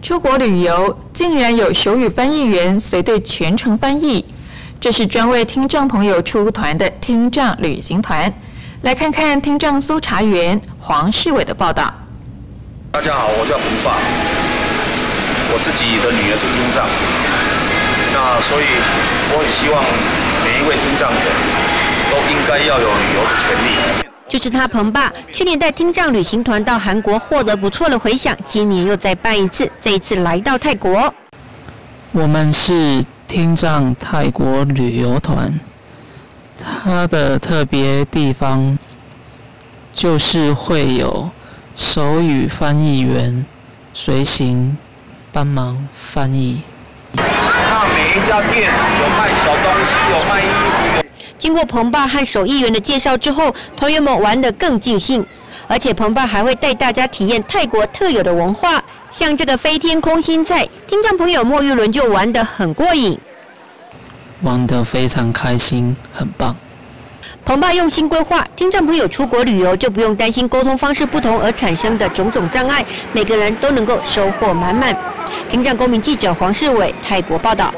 出国旅游竟然有手语翻译员随队全程翻译，这是专为听障朋友出团的听障旅行团。来看看听障搜查员黄世伟的报道。大家好，我叫彭爸，我自己的女儿是听障，那所以我很希望每一位听障者都应该要有旅游的权利。就是他彭爸，去年带听障旅行团到韩国获得不错的回响，今年又再办一次，这一次来到泰国。我们是听障泰国旅游团，它的特别地方就是会有手语翻译员随行帮忙翻译。那每一家店有卖小东西，有卖。经过彭爸和手艺员的介绍之后，团员们玩得更尽兴，而且彭爸还会带大家体验泰国特有的文化，像这个飞天空心菜，听障朋友莫玉伦就玩得很过瘾，玩得非常开心，很棒。彭爸用心规划，听障朋友出国旅游就不用担心沟通方式不同而产生的种种障碍，每个人都能够收获满满。听障公民记者黄世伟，泰国报道。